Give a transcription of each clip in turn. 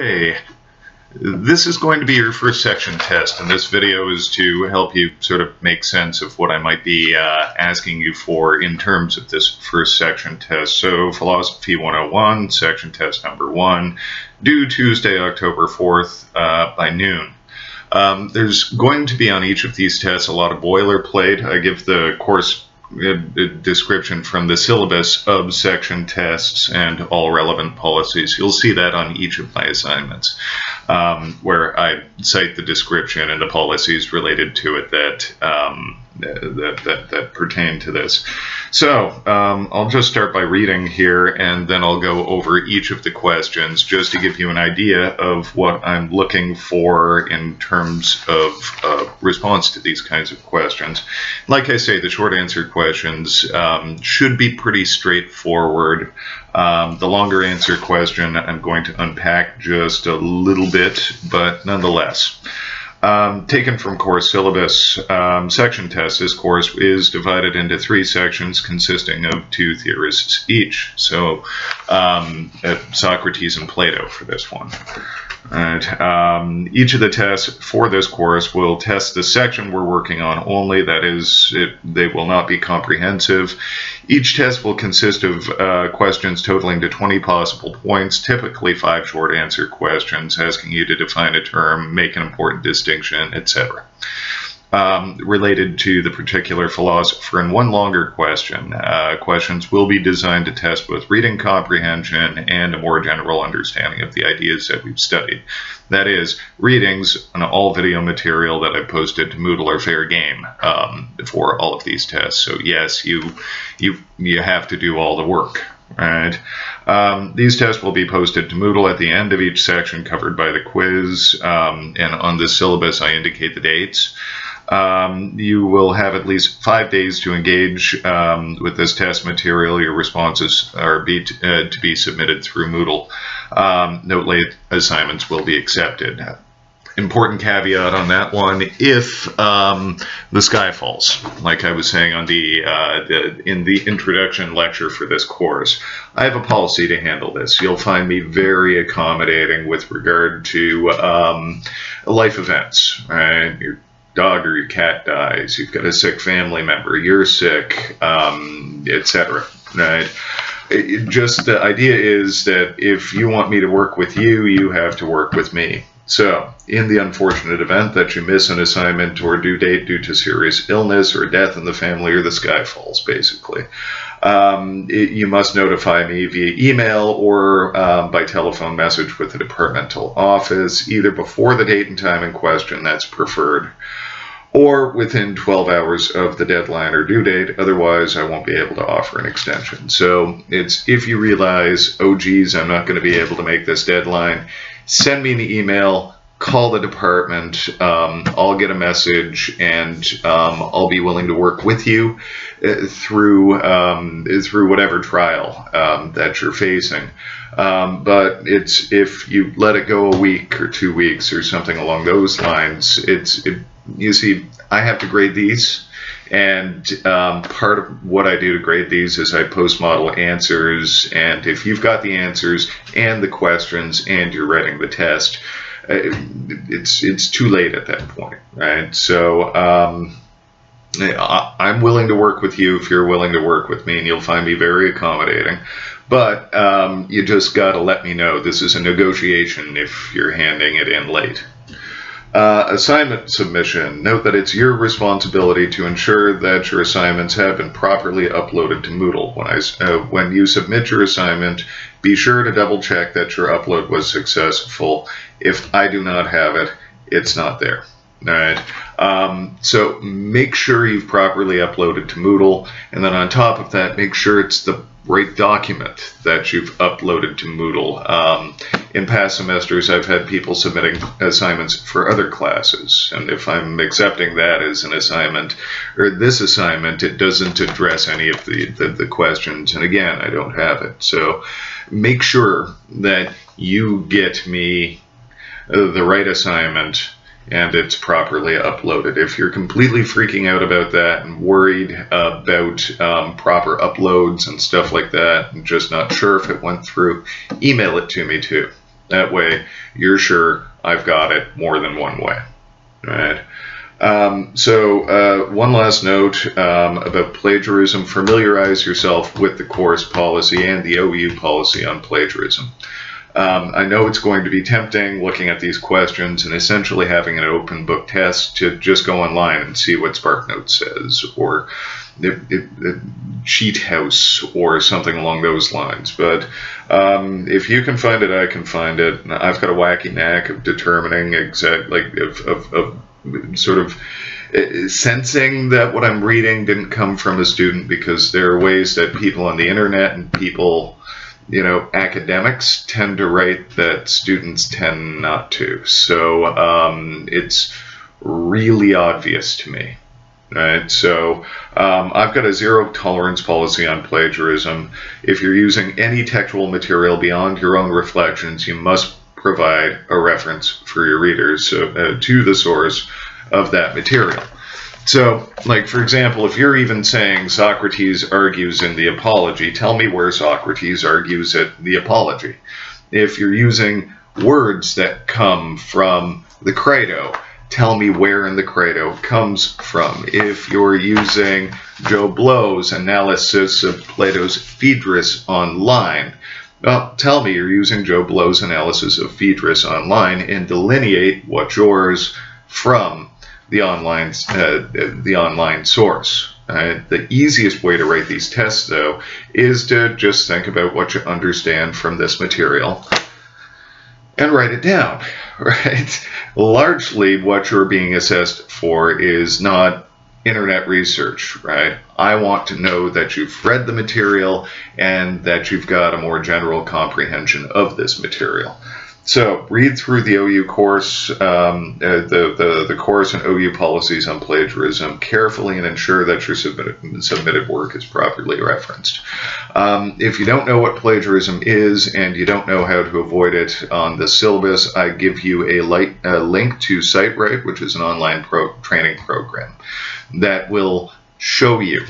Hey, this is going to be your first section test, and this video is to help you sort of make sense of what I might be uh, asking you for in terms of this first section test. So, Philosophy 101, section test number one, due Tuesday, October 4th uh, by noon. Um, there's going to be on each of these tests a lot of boilerplate. I give the course description from the syllabus of section tests and all relevant policies. You'll see that on each of my assignments, um, where I cite the description and the policies related to it that um, that, that, that pertain to this. So um, I'll just start by reading here and then I'll go over each of the questions just to give you an idea of what I'm looking for in terms of uh, response to these kinds of questions. Like I say, the short answer questions um, should be pretty straightforward. Um, the longer answer question I'm going to unpack just a little bit, but nonetheless. Um, taken from course syllabus um, section test, this course is divided into three sections consisting of two theorists each. So um, Socrates and Plato for this one. Right. Um, each of the tests for this course will test the section we're working on only. That is, it, they will not be comprehensive. Each test will consist of uh, questions totaling to 20 possible points, typically five short answer questions asking you to define a term, make an important distinction, etc um, related to the particular philosopher. And one longer question. Uh, questions will be designed to test both reading comprehension and a more general understanding of the ideas that we've studied. That is, readings on all video material that I posted to Moodle are fair game um, for all of these tests. So yes, you you you have to do all the work. Right. Um, these tests will be posted to Moodle at the end of each section covered by the quiz, um, and on the syllabus I indicate the dates. Um, you will have at least five days to engage um, with this test material. Your responses are be uh, to be submitted through Moodle. Um, note late assignments will be accepted. Important caveat on that one: if um, the sky falls, like I was saying on the, uh, the, in the introduction lecture for this course, I have a policy to handle this. You'll find me very accommodating with regard to um, life events. Right? You're dog or your cat dies, you've got a sick family member, you're sick, um, etc. Right? It, just the idea is that if you want me to work with you, you have to work with me. So, in the unfortunate event that you miss an assignment or due date due to serious illness or death in the family or the sky falls, basically, um, it, you must notify me via email or um, by telephone message with the departmental office, either before the date and time in question, that's preferred, or within 12 hours of the deadline or due date. Otherwise, I won't be able to offer an extension. So it's if you realize, oh, geez, I'm not going to be able to make this deadline, send me an email. Call the department. Um, I'll get a message, and um, I'll be willing to work with you uh, through um, through whatever trial um, that you're facing. Um, but it's if you let it go a week or two weeks or something along those lines, it's it you see, I have to grade these. And um, part of what I do to grade these is I post model answers. And if you've got the answers and the questions and you're writing the test, uh, it's it's too late at that point, right? So um, I'm willing to work with you if you're willing to work with me, and you'll find me very accommodating. But um, you just got to let me know. This is a negotiation if you're handing it in late. Uh, assignment submission. Note that it's your responsibility to ensure that your assignments have been properly uploaded to Moodle. When, I, uh, when you submit your assignment, be sure to double check that your upload was successful. If I do not have it, it's not there. All right. Um, so make sure you've properly uploaded to Moodle, and then on top of that, make sure it's the right document that you've uploaded to Moodle. Um, in past semesters, I've had people submitting assignments for other classes, and if I'm accepting that as an assignment, or this assignment, it doesn't address any of the, the, the questions, and again, I don't have it. So make sure that you get me the right assignment and it's properly uploaded. If you're completely freaking out about that and worried about um, proper uploads and stuff like that, and just not sure if it went through, email it to me too. That way, you're sure I've got it more than one way, right? Um, so uh, one last note um, about plagiarism. Familiarize yourself with the course policy and the OU policy on plagiarism. Um, I know it's going to be tempting looking at these questions and essentially having an open book test to just go online and see what SparkNotes says or Cheat House or something along those lines. But um, if you can find it, I can find it. I've got a wacky knack of determining exact, like, of, of, of sort of uh, sensing that what I'm reading didn't come from a student because there are ways that people on the internet and people you know, academics tend to write that students tend not to. So um, it's really obvious to me. Right, so um, I've got a zero tolerance policy on plagiarism. If you're using any textual material beyond your own reflections, you must provide a reference for your readers uh, to the source of that material. So, like, for example, if you're even saying Socrates argues in the Apology, tell me where Socrates argues at the Apology. If you're using words that come from the Crito, tell me where in the Crito comes from. If you're using Joe Blow's analysis of Plato's Phaedrus online, well, tell me you're using Joe Blow's analysis of Phaedrus online and delineate what yours from the online uh, the online source. Uh, the easiest way to write these tests, though, is to just think about what you understand from this material and write it down, right? Largely, what you're being assessed for is not internet research, right? I want to know that you've read the material and that you've got a more general comprehension of this material. So read through the OU course, um, uh, the, the, the course and OU policies on plagiarism carefully and ensure that your submitted, submitted work is properly referenced. Um, if you don't know what plagiarism is and you don't know how to avoid it on the syllabus, I give you a, light, a link to SiteRite, which is an online pro training program that will show you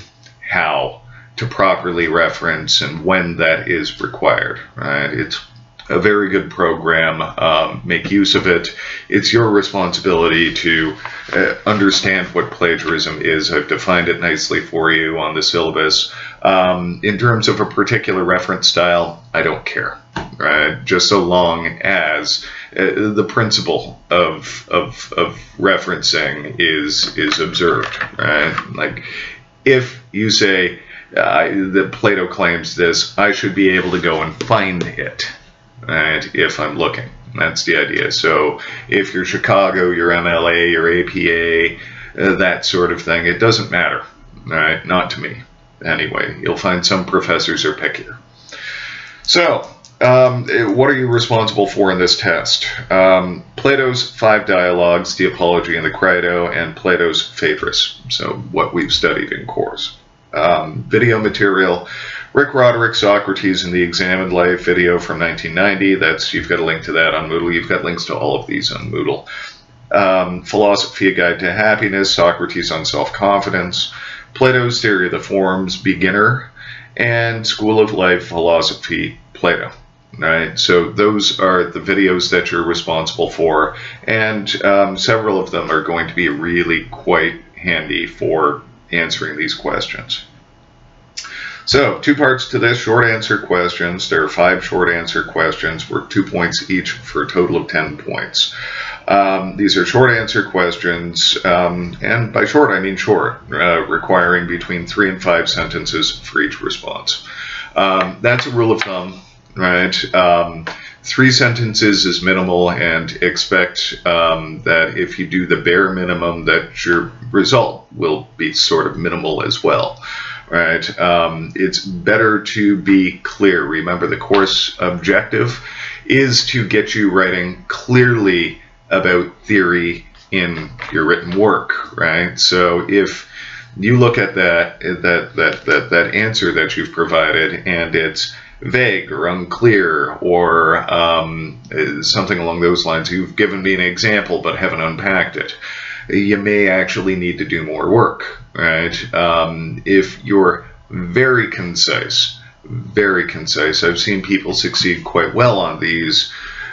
how to properly reference and when that is required. Right? It's a very good program. Um, make use of it. It's your responsibility to uh, understand what plagiarism is. I've defined it nicely for you on the syllabus. Um, in terms of a particular reference style, I don't care. Right? Just so long as uh, the principle of, of, of referencing is is observed. Right? Like if you say uh, that Plato claims this, I should be able to go and find it right, if I'm looking. That's the idea. So if you're Chicago, your MLA, your APA, uh, that sort of thing, it doesn't matter, right? Not to me. Anyway, you'll find some professors are pickier. So, um, what are you responsible for in this test? Um, Plato's five dialogues, the Apology and the Crito, and Plato's Phaedrus, so what we've studied in course. Um, video material, Rick Roderick, Socrates, and the Examined Life video from 1990. That's You've got a link to that on Moodle. You've got links to all of these on Moodle. Um, Philosophy, A Guide to Happiness, Socrates on Self-Confidence, Plato's Theory of the Forms, Beginner, and School of Life Philosophy, Plato. Right, so those are the videos that you're responsible for, and um, several of them are going to be really quite handy for answering these questions. So, two parts to this short answer questions. There are five short answer questions worth two points each for a total of 10 points. Um, these are short answer questions, um, and by short I mean short, uh, requiring between three and five sentences for each response. Um, that's a rule of thumb, right? Um, three sentences is minimal, and expect um, that if you do the bare minimum, that your result will be sort of minimal as well right? Um, it's better to be clear. Remember, the course objective is to get you writing clearly about theory in your written work, right? So if you look at that that that that, that answer that you've provided and it's vague or unclear or um, something along those lines, you've given me an example but haven't unpacked it you may actually need to do more work, right? Um, if you're very concise, very concise, I've seen people succeed quite well on these.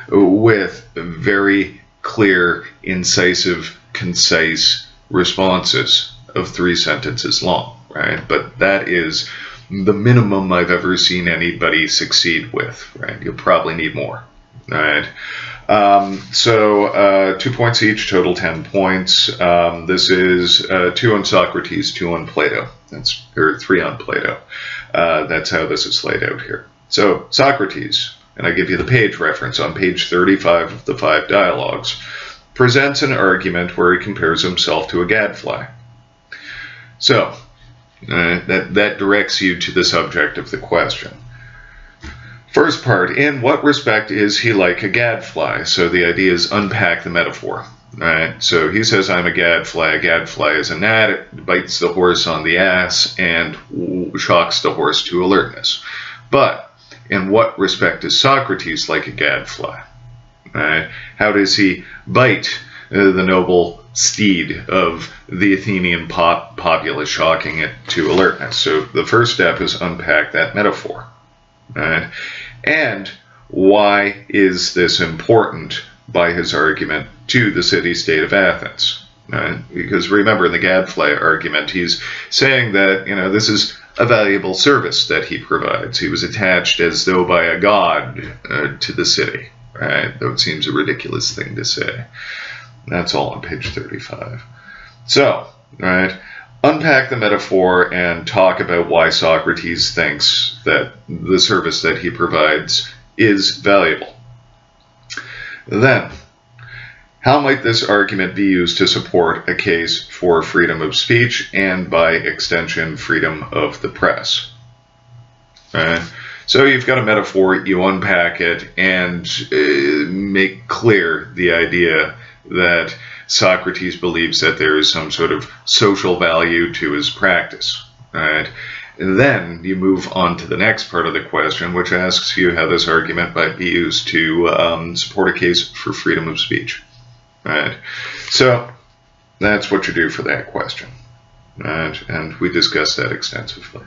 with very clear, incisive, concise responses of three sentences long, right? But that is the minimum I've ever seen anybody succeed with, right? You'll probably need more, right? Um, so uh, two points each, total 10 points. Um, this is uh, two on Socrates, two on Plato. That's or three on Plato. Uh, that's how this is laid out here. So Socrates, and I give you the page reference on page 35 of the five dialogues, presents an argument where he compares himself to a gadfly. So uh, that that directs you to the subject of the question. First part, in what respect is he like a gadfly? So the idea is unpack the metaphor. Right? So he says, I'm a gadfly. A gadfly is a gnat. It bites the horse on the ass and shocks the horse to alertness. But in what respect is Socrates like a gadfly? Right? How does he bite uh, the noble steed of the Athenian pop populace, shocking it to alertness? So the first step is unpack that metaphor. Right? And why is this important by his argument to the city-state of Athens? Right? Because remember, in the Gadfly argument, he's saying that you know this is a valuable service that he provides. He was attached as though by a god uh, to the city, right? Though it seems a ridiculous thing to say. That's all on page 35. So, right, unpack the metaphor and talk about why Socrates thinks that the service that he provides is valuable. Then, how might this argument be used to support a case for freedom of speech and, by extension, freedom of the press? Right? So you've got a metaphor, you unpack it, and uh, make clear the idea that Socrates believes that there is some sort of social value to his practice. Right? And then you move on to the next part of the question, which asks you how this argument might be used to um, support a case for freedom of speech. Right? So that's what you do for that question. Right? And we discussed that extensively.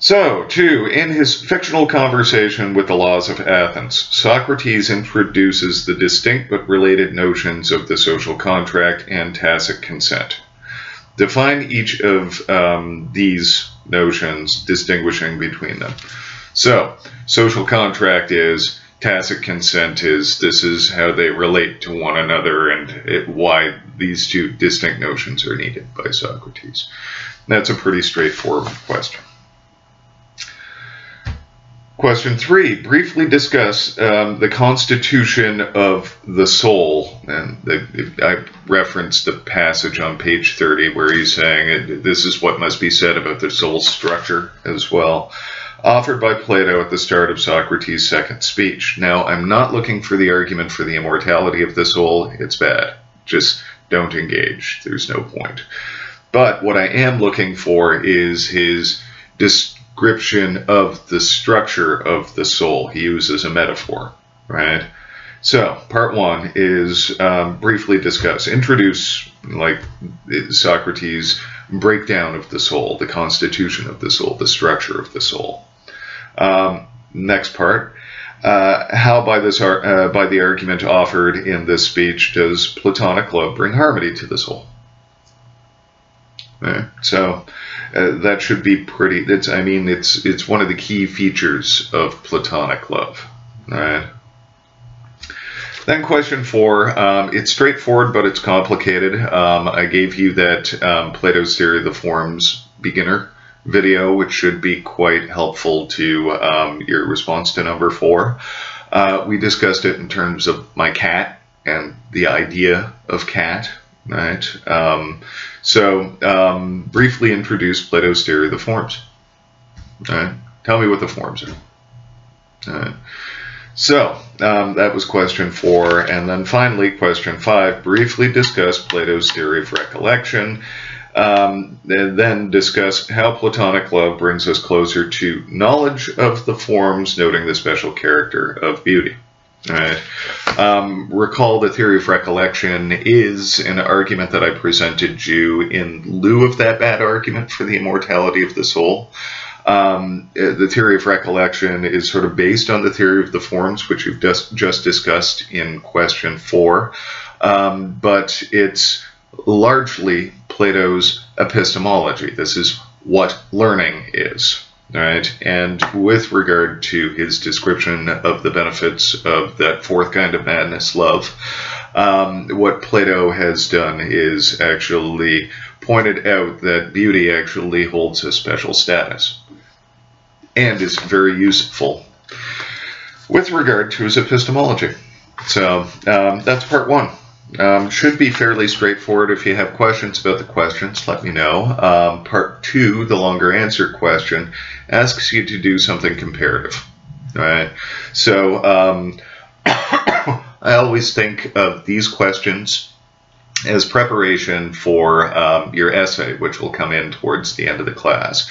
So, two, in his fictional conversation with the laws of Athens, Socrates introduces the distinct but related notions of the social contract and tacit consent. Define each of um, these notions, distinguishing between them. So, social contract is, tacit consent is, this is how they relate to one another and it, why these two distinct notions are needed by Socrates. That's a pretty straightforward question. Question three, briefly discuss um, the constitution of the soul. And the, I referenced the passage on page 30 where he's saying this is what must be said about the soul's structure as well, offered by Plato at the start of Socrates' second speech. Now, I'm not looking for the argument for the immortality of the soul. It's bad. Just don't engage. There's no point. But what I am looking for is his dis description of the structure of the soul. He uses a metaphor, right? So, part one is um, briefly discuss, introduce, like Socrates' breakdown of the soul, the constitution of the soul, the structure of the soul. Um, next part, uh, how by this uh, by the argument offered in this speech does Platonic love bring harmony to the soul? So, uh, that should be pretty. It's I mean it's it's one of the key features of platonic love. Right. Then question four, um, it's straightforward, but it's complicated. Um, I gave you that um, Plato's Theory of the Forms beginner video, which should be quite helpful to um, your response to number four. Uh, we discussed it in terms of my cat and the idea of cat, right? Um, so, um, briefly introduce Plato's theory of the forms. Right? Tell me what the forms are. Right. So, um, that was question four. And then finally, question five, briefly discuss Plato's theory of recollection. Um, and then discuss how Platonic love brings us closer to knowledge of the forms, noting the special character of beauty. Right. Um, recall the theory of recollection is an argument that I presented you in lieu of that bad argument for the immortality of the soul. Um, uh, the theory of recollection is sort of based on the theory of the forms, which you've just, just discussed in question four, um, but it's largely Plato's epistemology. This is what learning is. Right, and with regard to his description of the benefits of that fourth kind of madness, love, um, what Plato has done is actually pointed out that beauty actually holds a special status and is very useful with regard to his epistemology. So um, that's part one. Um, should be fairly straightforward. If you have questions about the questions, let me know. Um, part two, the longer answer question, asks you to do something comparative. All right. So um, I always think of these questions as preparation for um, your essay, which will come in towards the end of the class.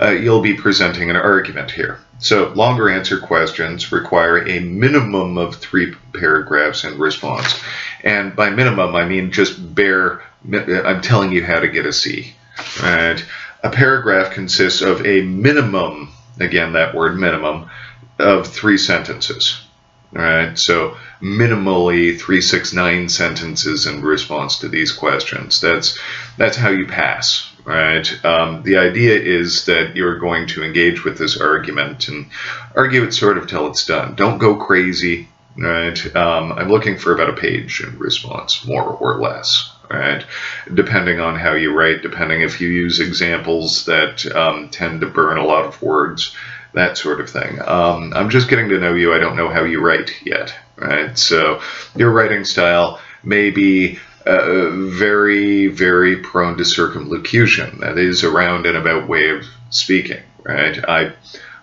Uh, you'll be presenting an argument here. So longer answer questions require a minimum of three paragraphs in response. And by minimum, I mean just bare, I'm telling you how to get a C. Right? A paragraph consists of a minimum, again, that word minimum, of three sentences. Right? So minimally 369 sentences in response to these questions. That's, that's how you pass right? Um, the idea is that you're going to engage with this argument and argue it sort of till it's done. Don't go crazy, right? Um, I'm looking for about a page in response, more or less, right? Depending on how you write, depending if you use examples that um, tend to burn a lot of words, that sort of thing. Um, I'm just getting to know you. I don't know how you write yet, right? So your writing style may be uh, very, very prone to circumlocution. That is a round and about way of speaking, right? I,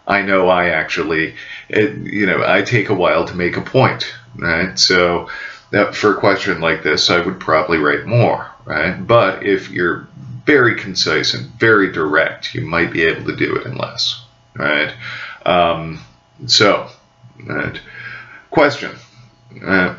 I know I actually, it, you know, I take a while to make a point, right? So that for a question like this, I would probably write more, right? But if you're very concise and very direct, you might be able to do it in less, right? Um, so, right. question. Uh,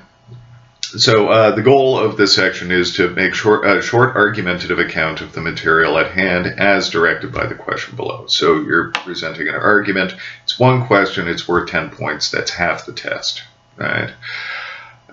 so uh, the goal of this section is to make short, a short argumentative account of the material at hand as directed by the question below. So you're presenting an argument. It's one question. It's worth 10 points. That's half the test. Right?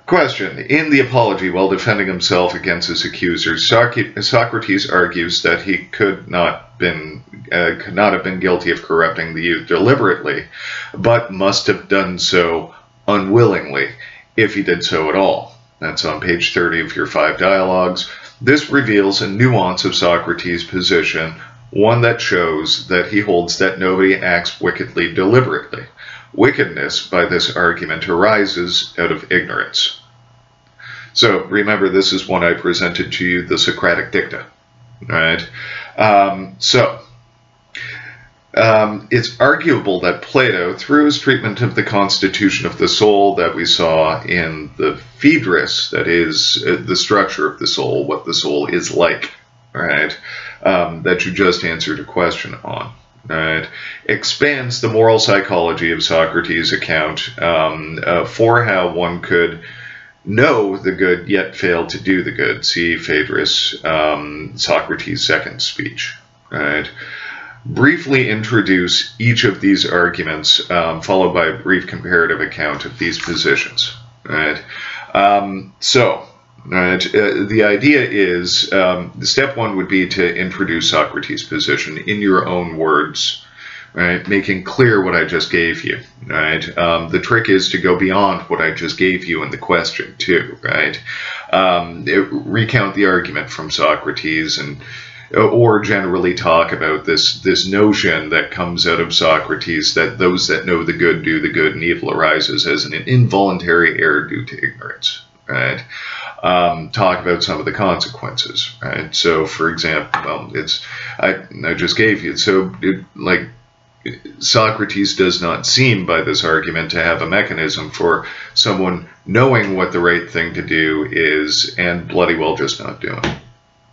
Question. In the apology, while defending himself against his accusers, Socrates argues that he could not, been, uh, could not have been guilty of corrupting the youth deliberately, but must have done so unwillingly, if he did so at all. That's on page 30 of your five dialogues. This reveals a nuance of Socrates' position, one that shows that he holds that nobody acts wickedly deliberately. Wickedness, by this argument, arises out of ignorance. So remember, this is one I presented to you, the Socratic dicta. Right? Um, so, um, it's arguable that Plato, through his treatment of the constitution of the soul that we saw in the Phaedrus, that is, uh, the structure of the soul, what the soul is like, right, um, that you just answered a question on, right, expands the moral psychology of Socrates' account um, uh, for how one could know the good yet fail to do the good. See Phaedrus, um, Socrates' second speech, right briefly introduce each of these arguments, um, followed by a brief comparative account of these positions. Right. Um, so, right, uh, the idea is um, step one would be to introduce Socrates' position in your own words. Right, making clear what I just gave you. Right, um, the trick is to go beyond what I just gave you in the question too. Right, um, it, recount the argument from Socrates and or generally talk about this this notion that comes out of Socrates that those that know the good do the good and evil arises as an involuntary error due to ignorance. Right. Um, talk about some of the consequences. Right. So, for example, well, it's I I just gave you so it, like Socrates does not seem, by this argument, to have a mechanism for someone knowing what the right thing to do is and bloody well just not doing.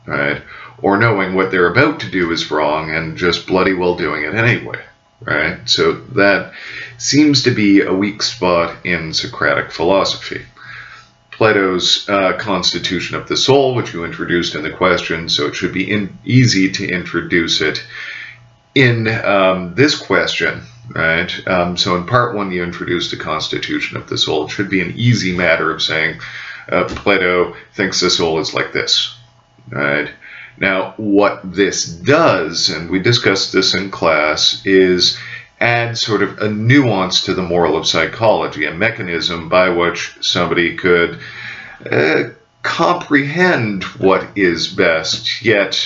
Right or knowing what they're about to do is wrong and just bloody well doing it anyway, right? So that seems to be a weak spot in Socratic philosophy. Plato's uh, Constitution of the Soul, which you introduced in the question, so it should be in, easy to introduce it in um, this question, right, um, so in part one you introduced the constitution of the soul. It should be an easy matter of saying uh, Plato thinks the soul is like this, right? Now, what this does, and we discussed this in class, is add sort of a nuance to the moral of psychology, a mechanism by which somebody could uh, comprehend what is best, yet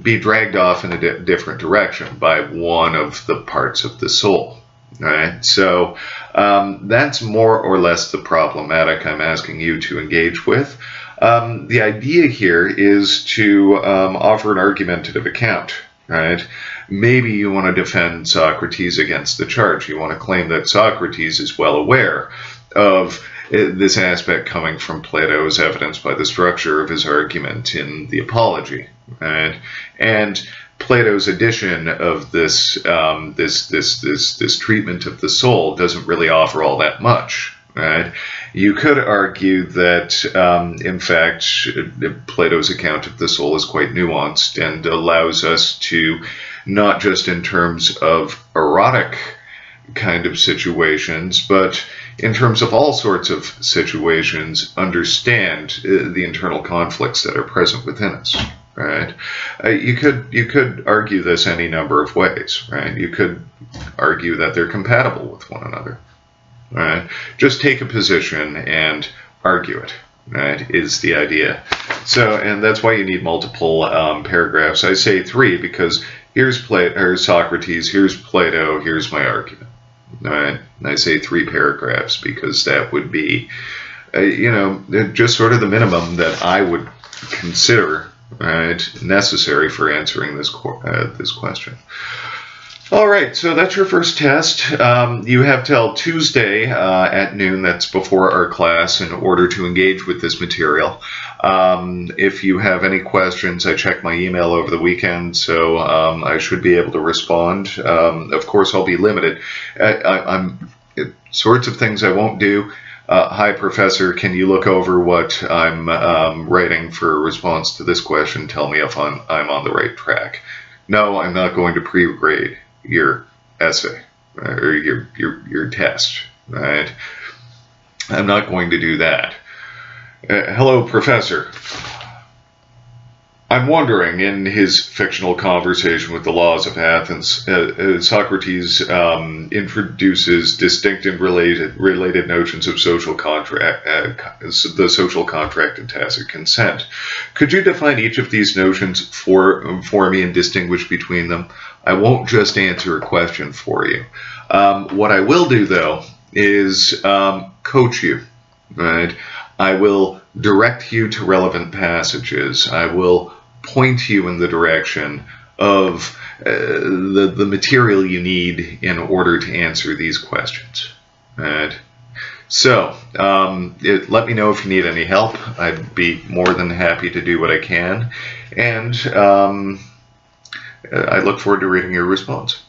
be dragged off in a di different direction by one of the parts of the soul. Right? So um, that's more or less the problematic I'm asking you to engage with. Um, the idea here is to um, offer an argumentative account, right? Maybe you want to defend Socrates against the charge. You want to claim that Socrates is well aware of uh, this aspect coming from Plato as evidenced by the structure of his argument in the Apology, right? And Plato's addition of this um, this this this this treatment of the soul doesn't really offer all that much, right? You could argue that, um, in fact, Plato's account of the soul is quite nuanced and allows us to, not just in terms of erotic kind of situations, but in terms of all sorts of situations, understand uh, the internal conflicts that are present within us. Right? Uh, you could you could argue this any number of ways. Right? You could argue that they're compatible with one another. Right? Just take a position and argue it. Right? Is the idea. So, and that's why you need multiple um, paragraphs. I say three because here's here's Socrates, here's Plato, here's my argument. Right? And I say three paragraphs because that would be, uh, you know, just sort of the minimum that I would consider right necessary for answering this uh, this question. All right, so that's your first test. Um, you have till Tuesday uh, at noon, that's before our class, in order to engage with this material. Um, if you have any questions, I checked my email over the weekend, so um, I should be able to respond. Um, of course, I'll be limited. I, am sorts of things I won't do. Uh, hi, Professor, can you look over what I'm um, writing for a response to this question? Tell me if I'm, I'm on the right track. No, I'm not going to pre-grade your essay or your, your, your test, right? I'm not going to do that. Uh, hello, Professor. I'm wondering, in his fictional conversation with the laws of Athens, uh, uh, Socrates um, introduces distinct and related related notions of social contract, uh, the social contract and tacit consent. Could you define each of these notions for for me and distinguish between them? I won't just answer a question for you. Um, what I will do, though, is um, coach you. Right? I will direct you to relevant passages. I will point you in the direction of uh, the, the material you need in order to answer these questions. Right? So, um, it, let me know if you need any help. I'd be more than happy to do what I can. And um, I look forward to reading your response.